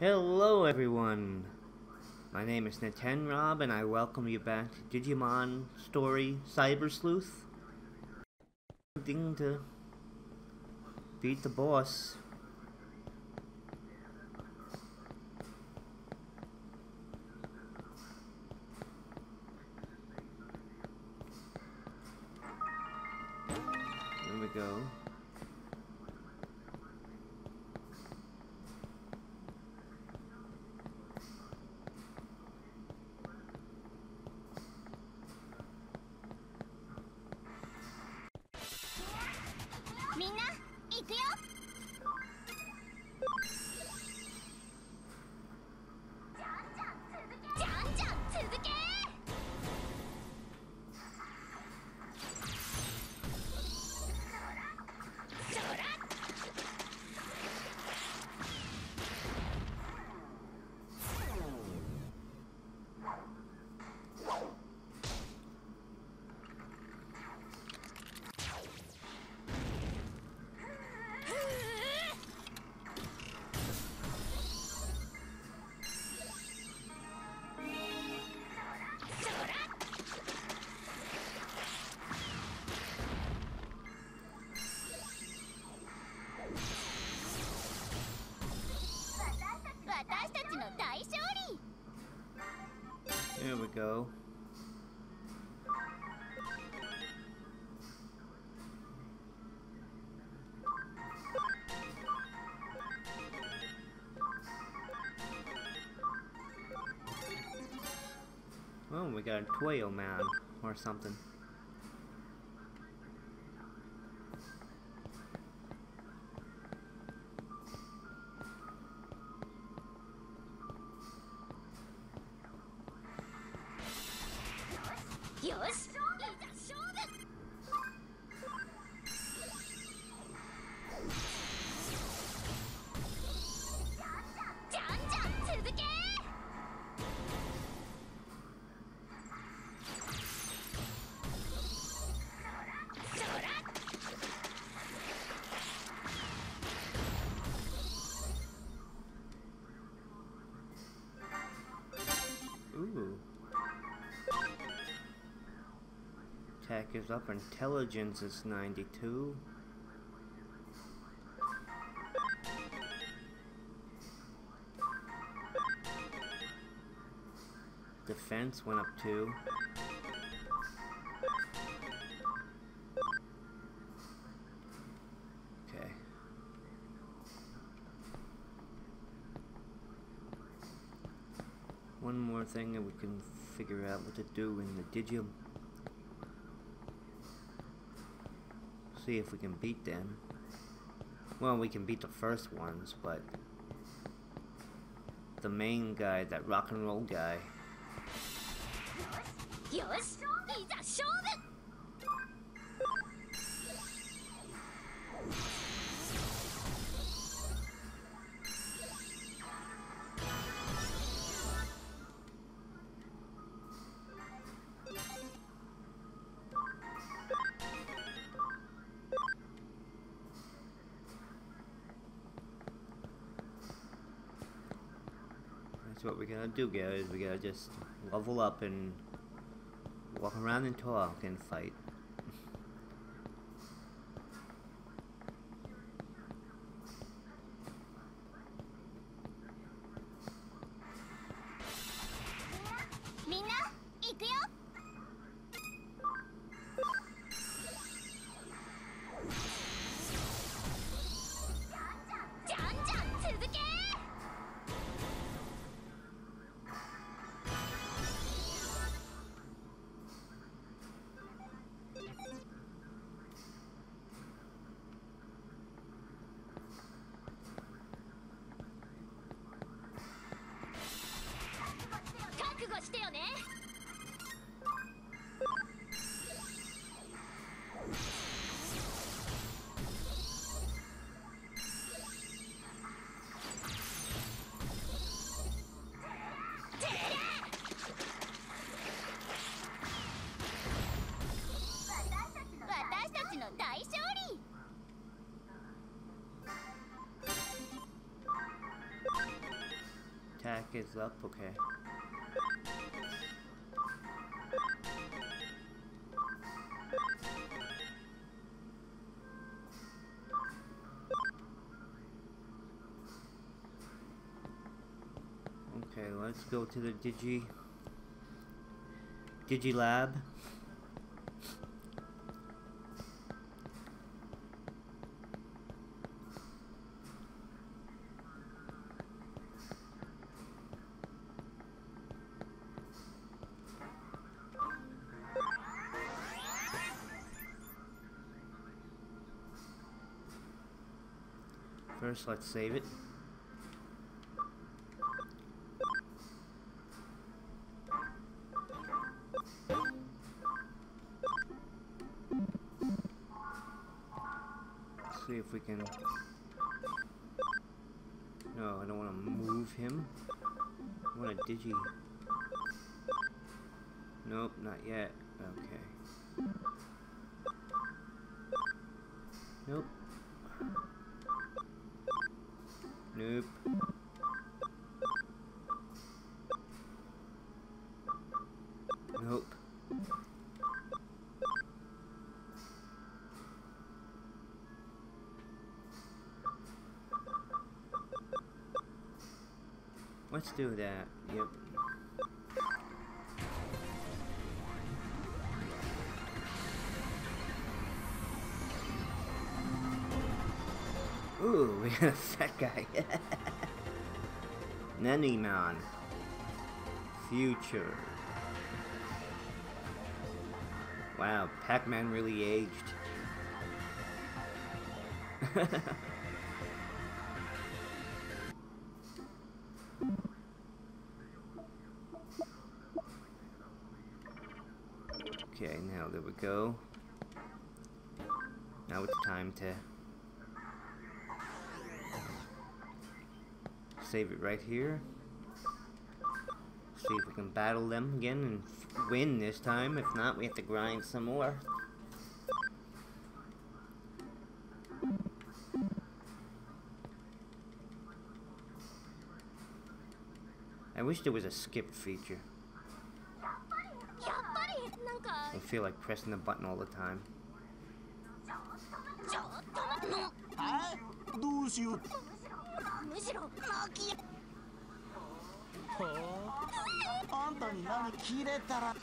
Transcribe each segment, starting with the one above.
Hello everyone! My name is Nintenrob and I welcome you back to Digimon Story Cyber Sleuth. Thing to beat the boss. We go. Oh, we got a Toyo Man or something. Attack is up, intelligence is 92. Defense went up too. Okay. One more thing that we can figure out what to do in the Digium. See if we can beat them. Well, we can beat the first ones, but the main guy, that rock and roll guy. What we gotta do, guys. We gotta just level up and walk around and talk and fight. ね Attack is up, okay. Let's go to the Digi... Digi Lab. First, let's save it. Can... No, I don't want to move him. I want to digi... Nope, not yet. Okay. Nope. Nope. Let's do that. Yep. Ooh, we got a fat guy. Nanimon. Future. Wow, Pac-Man really aged. okay, now there we go. Now it's time to save it right here. See if we can battle them again and win this time. If not, we have to grind some more. I wish there was a skip feature. I feel like pressing the button all the time. どうしようむしろマキあんたに何切れたら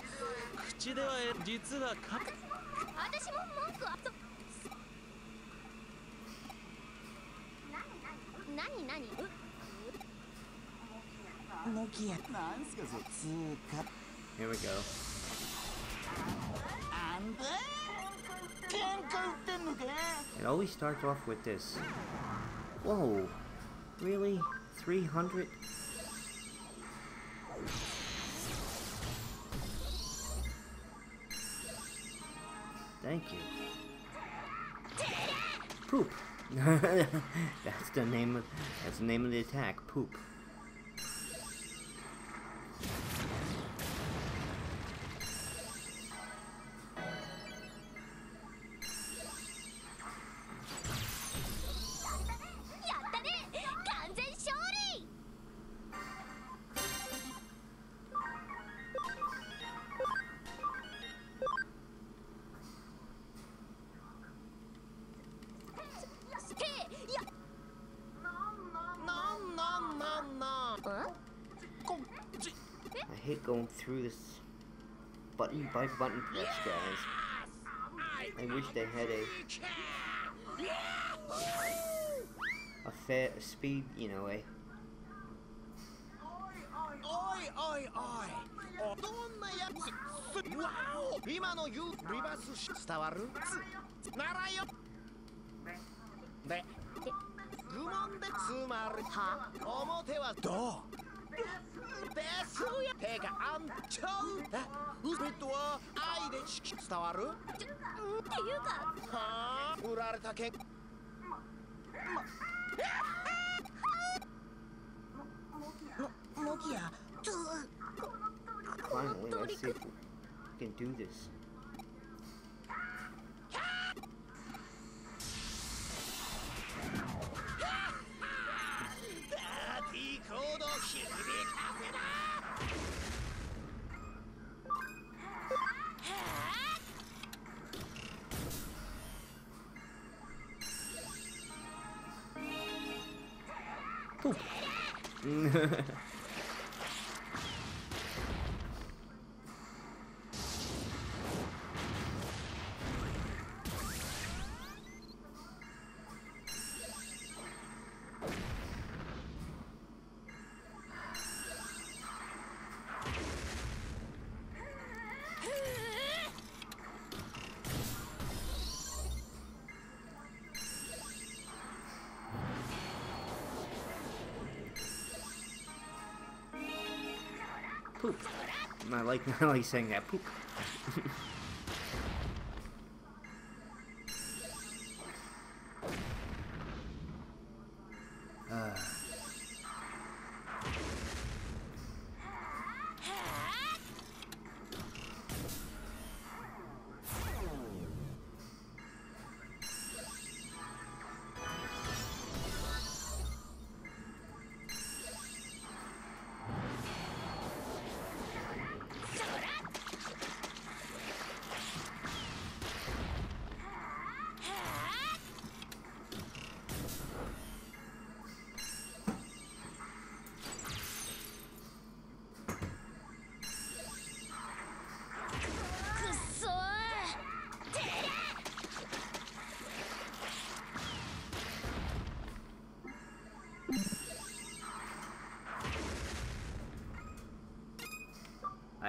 口ではえ実は私も文句はそ何何ノキアなんすかそつーか Here we go. It always starts off with this. Whoa. Really? 300? Thank you. Poop. that's the name of that's the name of the attack. Poop.「hate going through this button by button press, guys. I wish they had a a fair a speed, you know, a おいおいおいおどんなやつすわお今の言うリバースし伝わるつならよで愚問でつまるは表はどう Finally, let's see if we can do this. Poop. poop. I like I like saying that poop.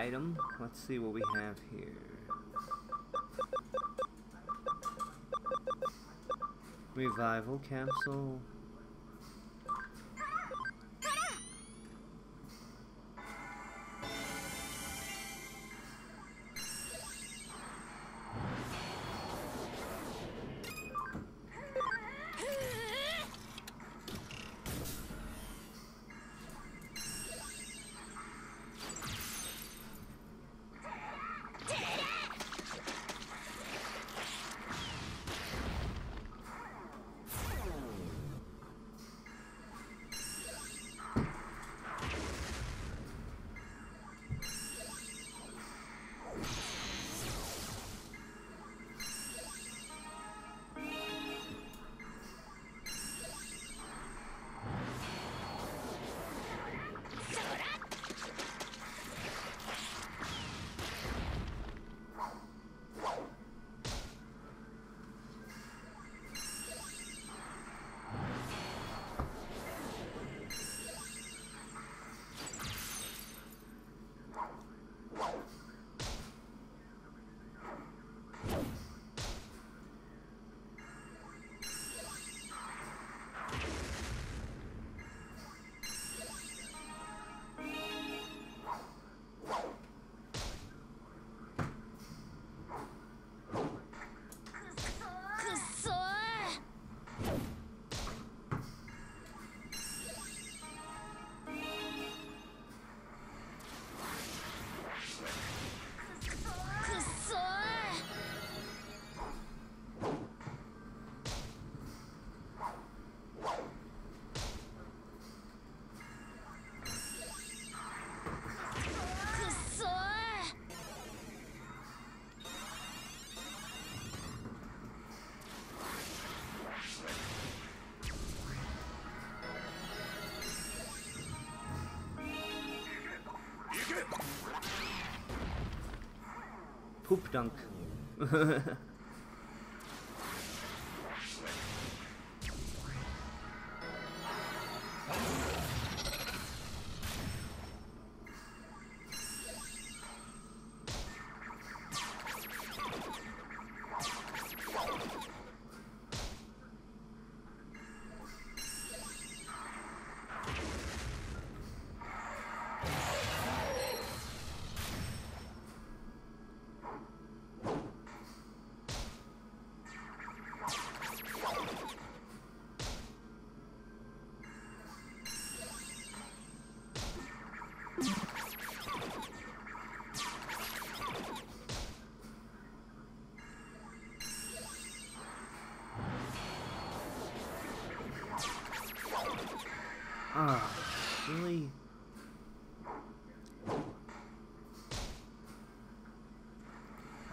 Item. Let's see what we have here. Revival capsule. Poop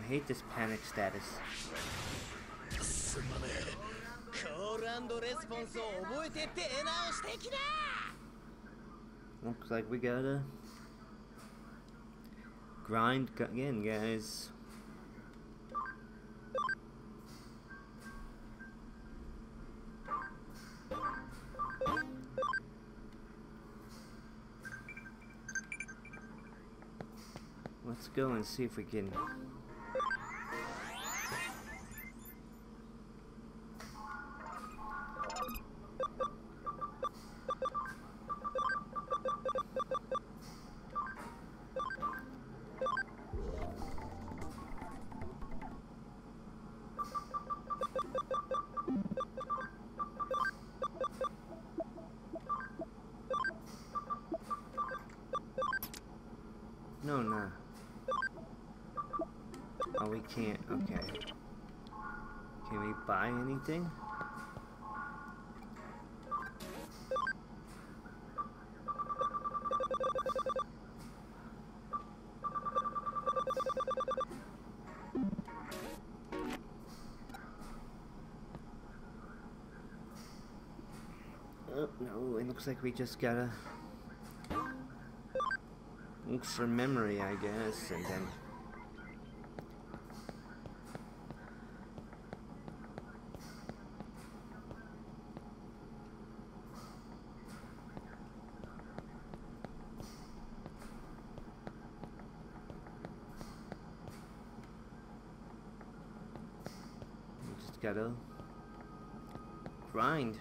I hate this panic status. Looks like we gotta grind again, guys. Let's go and see if we can No, no. Oh, we can't. Okay. Can we buy anything? Oh, no, it looks like we just gotta for memory, I guess, and then just gotta grind.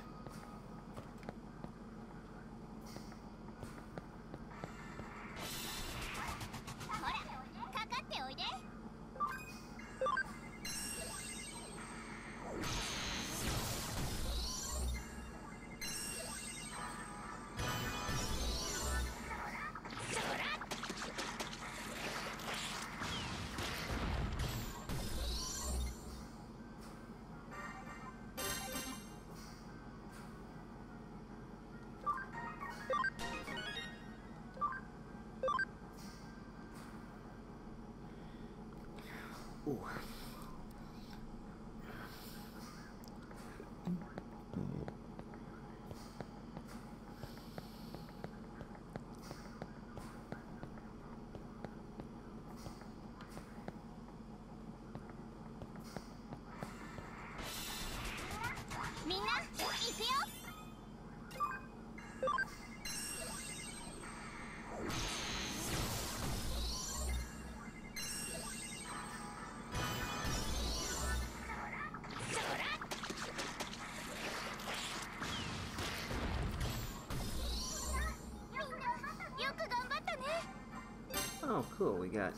Oh, cool. We got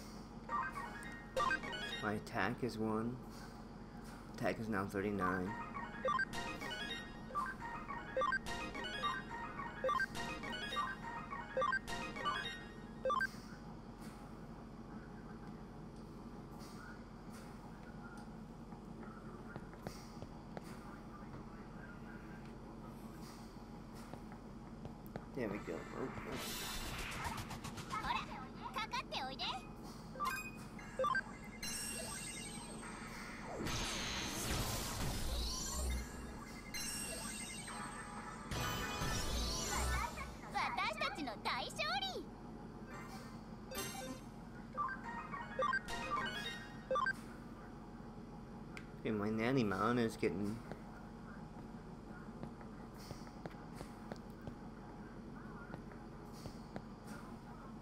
my attack is one. Attack is now 39. There we go. Oh, oh. and my nanny mountain is getting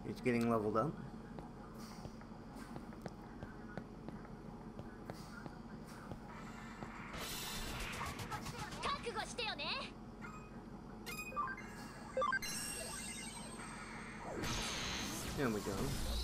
it's getting leveled up. There we go.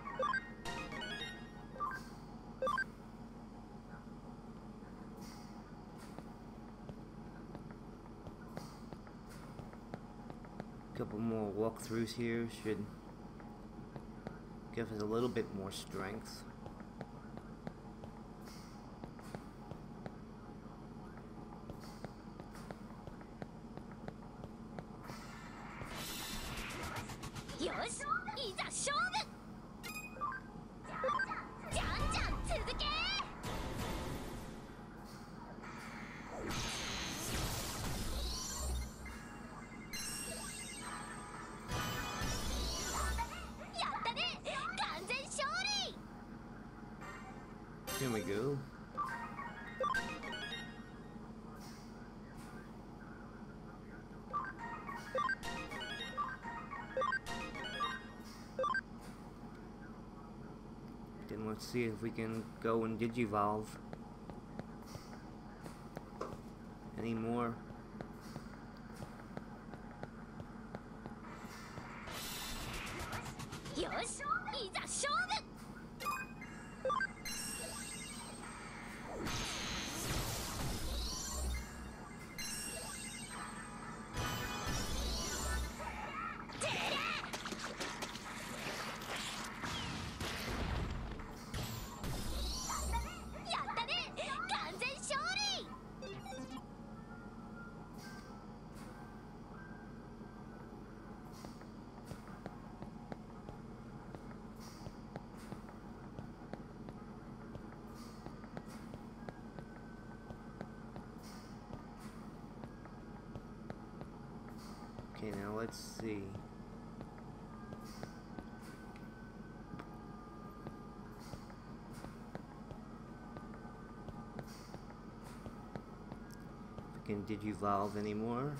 Couple more walkthroughs here should give us a little bit more strength. Let's see if we can go and digivolve. Any Okay, now let's see. If we can digivolve anymore.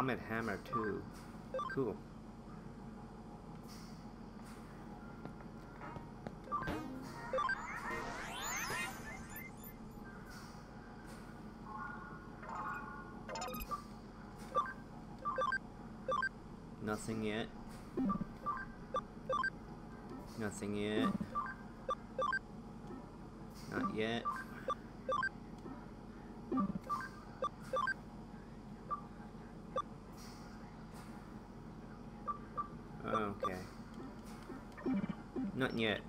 Comet Hammer too. Cool. Nothing yet. Nothing yet. Not yet. Okay. Not yet.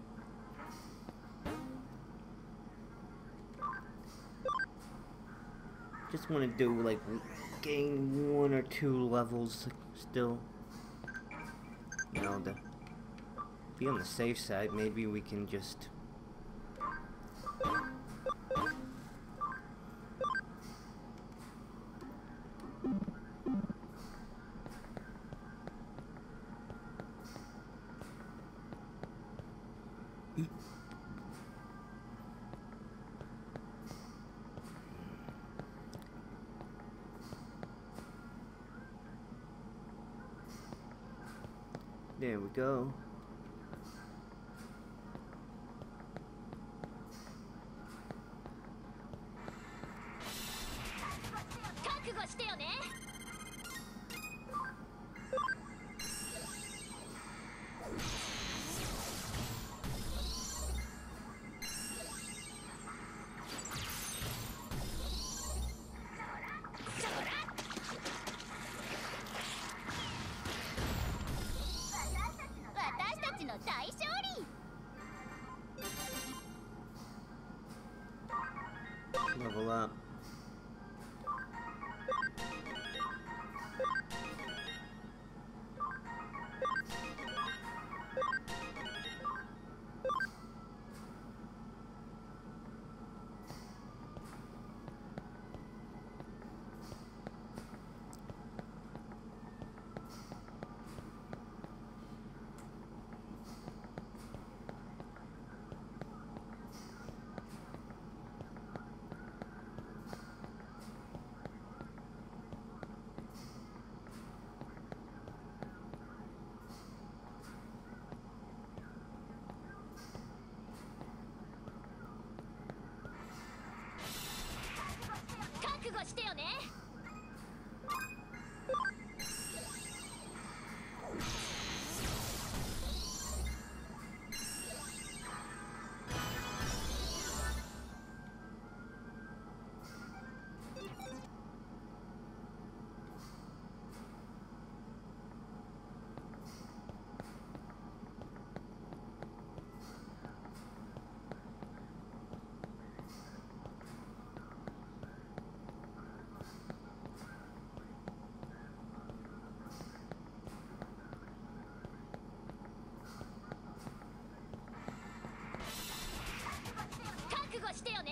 Just want to do like gain one or two levels still. You know, to be on the safe side, maybe we can just There we go. Level up. してよね。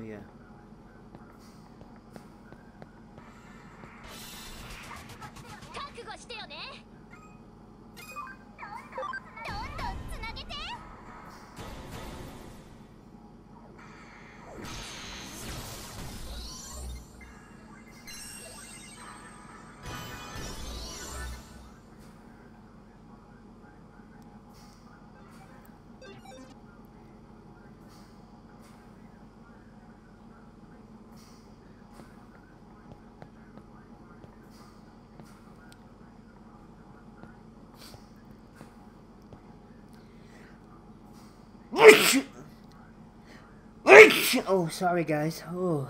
Oh, yeah. Oh, sorry guys. Oh.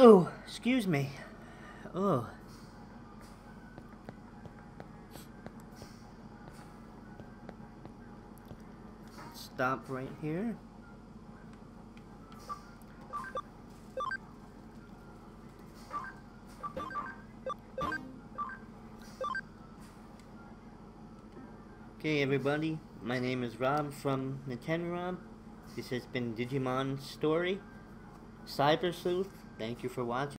Oh, excuse me. Oh. Stop right here. Okay, everybody, my name is Rob from Nintenrob. This has been Digimon Story. Cyber Sleuth, thank you for watching.